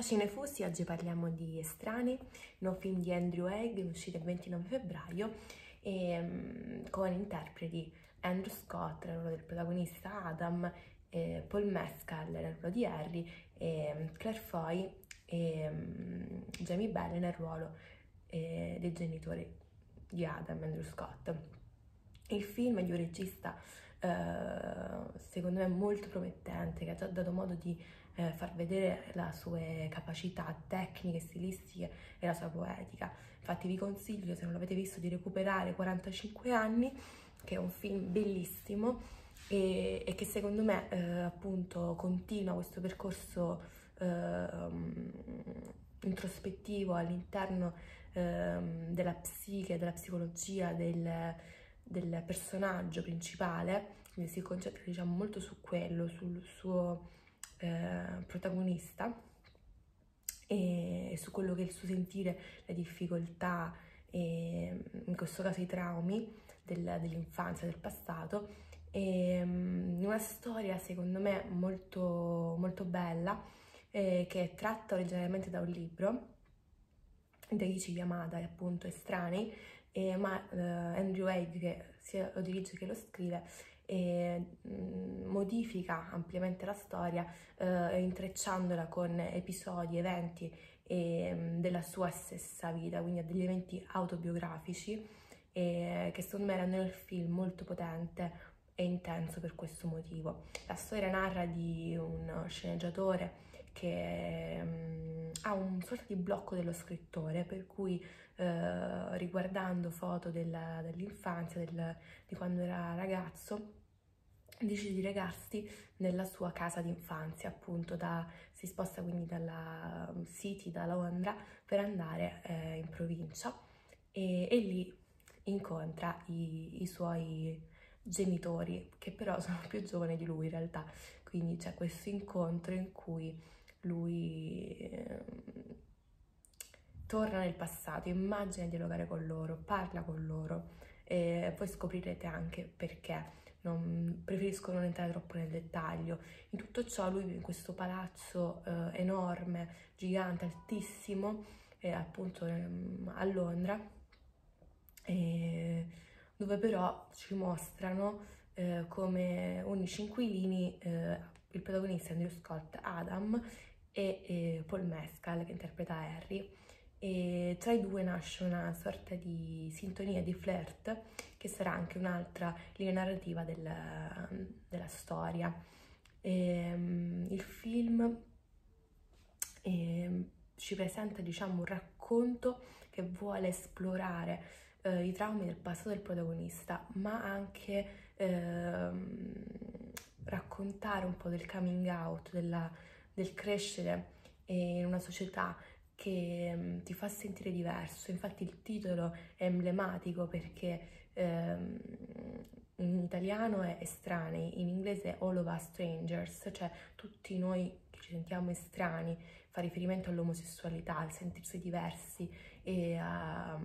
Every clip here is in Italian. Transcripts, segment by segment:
Ciao Cinefusi, oggi parliamo di Estranei, nuovo film di Andrew Haig, uscito il 29 febbraio, e, um, con interpreti Andrew Scott nel ruolo del protagonista Adam, eh, Paul Mescal nel ruolo di Harry, e Claire Foy e um, Jamie Bell nel ruolo eh, dei genitori di Adam, Andrew Scott. Il film è di un regista eh, secondo me molto promettente, che ha già dato modo di eh, far vedere le sue capacità tecniche, stilistiche e la sua poetica. Infatti vi consiglio, se non l'avete visto, di recuperare 45 anni, che è un film bellissimo e, e che secondo me eh, appunto continua questo percorso ehm, introspettivo all'interno ehm, della psiche, della psicologia del, del personaggio principale, quindi si concentra diciamo molto su quello, sul suo eh, protagonista e su quello che è il suo sentire, le difficoltà e in questo caso i traumi del, dell'infanzia, del passato. E um, una storia secondo me molto, molto bella eh, che è tratta originariamente da un libro di Ichi Yamada e appunto Estranei eh, ma eh, Andrew Haig che sia lo dirige che lo scrive e mh, modifica ampiamente la storia eh, intrecciandola con episodi, eventi e, mh, della sua stessa vita, quindi a degli eventi autobiografici e, che secondo me rendono il film molto potente e intenso per questo motivo. La storia narra di un sceneggiatore che mh, ha un sorta di blocco dello scrittore per cui eh, riguardando foto dell'infanzia, del, di quando era ragazzo decide di recarsi nella sua casa d'infanzia, appunto, da, si sposta quindi dalla City, da Londra, per andare eh, in provincia e, e, lì incontra i, i, suoi genitori, che però sono più giovani di lui in realtà, quindi c'è questo incontro in cui lui eh, torna nel passato, immagina di dialogare con loro, parla con loro e poi scoprirete anche perché non, preferisco non entrare troppo nel dettaglio. In tutto ciò lui vive in questo palazzo eh, enorme, gigante, altissimo, eh, appunto ehm, a Londra, eh, dove però ci mostrano eh, come unici inquilini eh, il protagonista Andrew Scott, Adam, e Paul Mescal che interpreta Harry e tra i due nasce una sorta di sintonia, di flirt, che sarà anche un'altra linea narrativa del, della storia. E, um, il film e, ci presenta diciamo un racconto che vuole esplorare eh, i traumi del passato del protagonista, ma anche eh, raccontare un po' del coming out, della, del crescere in una società che um, ti fa sentire diverso. Infatti il titolo è emblematico perché um, in italiano è estranei, in inglese è all of us strangers, cioè tutti noi che ci sentiamo estranei, fa riferimento all'omosessualità, al sentirsi diversi e a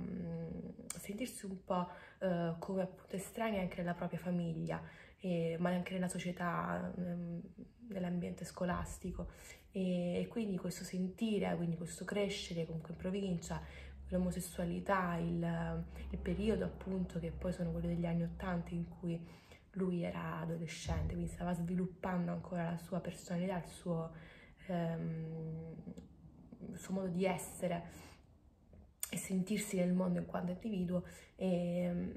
sentirsi un po' uh, come appunto estranei anche nella propria famiglia, e, ma anche nella società, um, nell'ambiente scolastico. E, e quindi questo sentire, quindi questo crescere comunque in provincia, l'omosessualità, il, il, periodo appunto che poi sono quelli degli anni Ottanta in cui lui era adolescente, quindi stava sviluppando ancora la sua personalità, il suo, ehm, il suo modo di essere e sentirsi nel mondo in quanto individuo e,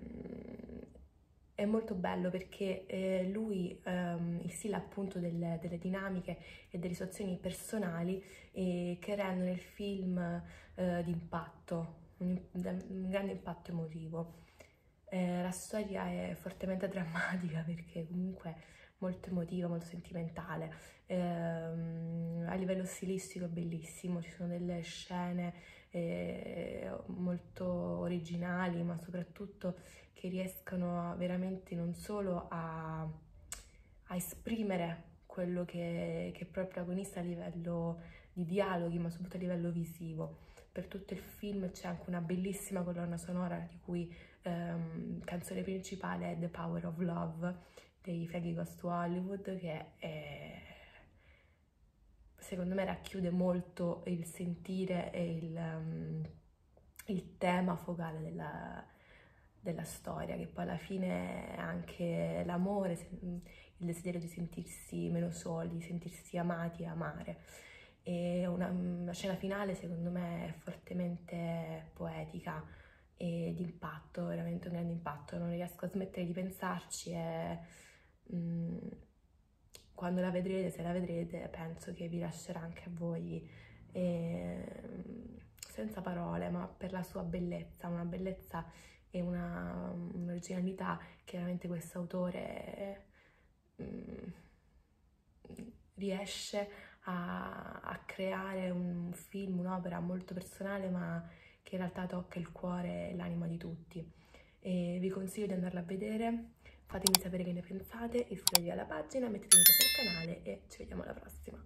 è molto bello perché eh, lui um, instilla appunto delle, delle, dinamiche e delle situazioni personali eh, che rendono il film eh, di impatto, un, un, grande impatto emotivo. Eh, la storia è fortemente drammatica perché comunque molto emotiva, molto sentimentale. Ehm, a livello stilistico bellissimo, ci sono delle scene eh, molto originali, ma soprattutto che riescano veramente non solo a, a esprimere quello che, che è proprio protagonista a livello di dialoghi, ma soprattutto a livello visivo. Per tutto il film c'è anche una bellissima colonna sonora di cui ehm, canzone principale è The Power of Love dei Faggy Ghost Hollywood che è secondo me racchiude molto il sentire e il, um, il tema focale della, della, storia, che poi alla fine è anche l'amore, il desiderio di sentirsi meno soli, sentirsi amati e amare. E una, una scena finale secondo me è fortemente poetica e di impatto, veramente un grande impatto, non riesco a smettere di pensarci e mh, mm, quando la vedrete, se la vedrete, penso che vi lascerà anche a voi e, senza parole, ma per la sua bellezza, una bellezza e una, un'originalità che veramente questo autore mh, riesce a, a creare un film, un'opera molto personale, ma che in realtà tocca il cuore e l'anima di tutti. E vi consiglio di andarla a vedere, fatemi sapere che ne pensate, iscrivetevi alla pagina, mettete un piace al canale e ci vediamo alla prossima.